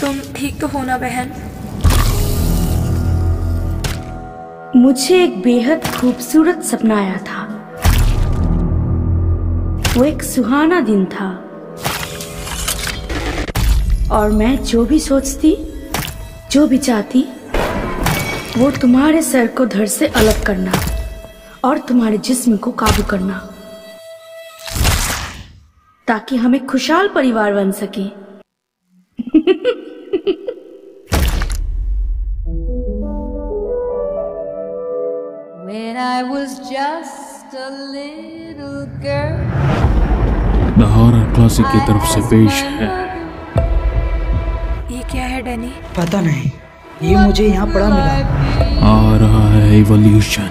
तुम ठीक तो हो ना, बहन? मुझे एक बेहद खूबसूरत सपना आया था। वो एक सुहाना दिन था। और मैं जो भी सोचती, जो भी चाहती, वो तुम्हारे सर को धड़ से अलग करना और तुम्हारे जिस्म को काबू करना, ताकि हमें खुशहाल परिवार बन सके। I was just a little girl. The horror classic की तरफ़ से पेश है। ये क्या है डैनी? पता नहीं ये मुझे यहाँ पड़ा मिला। आ रहा है इवोल्यूशन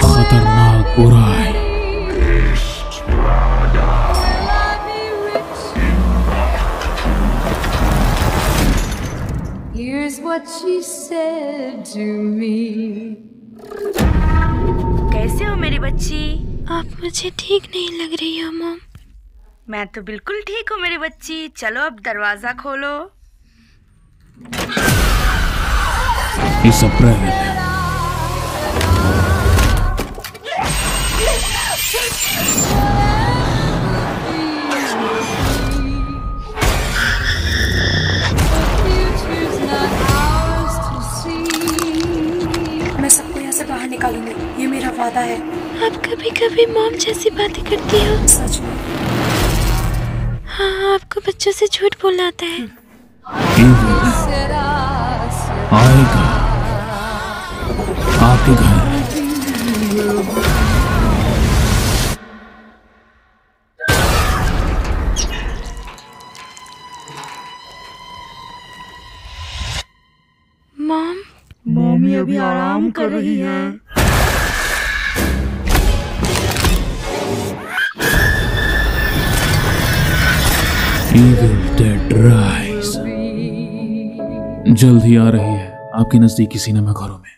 खतरनाक बुराई। Here's what she said to me. कैसे हो मेरी बच्ची? आप मुझे ठीक नहीं लग रही हो मॉम। मैं तो बिल्कुल ठीक हूँ मेरी बच्ची। चलो अब दरवाज़ा खोलो। इस अप्रैल बाहर निकालूँगी। ये मेरा वादा है। आप कभी कभी मॉम जैसी बातें करती हो? सच में। हाँ आपको बच्चों से झूठ बोलना आता है। us. आएगा। आपके घर। मम्मी अभी आराम कर रही है। Evil dead rise जल्द ही आ रही है। आपके नजदीकी सिनेमा घरों में।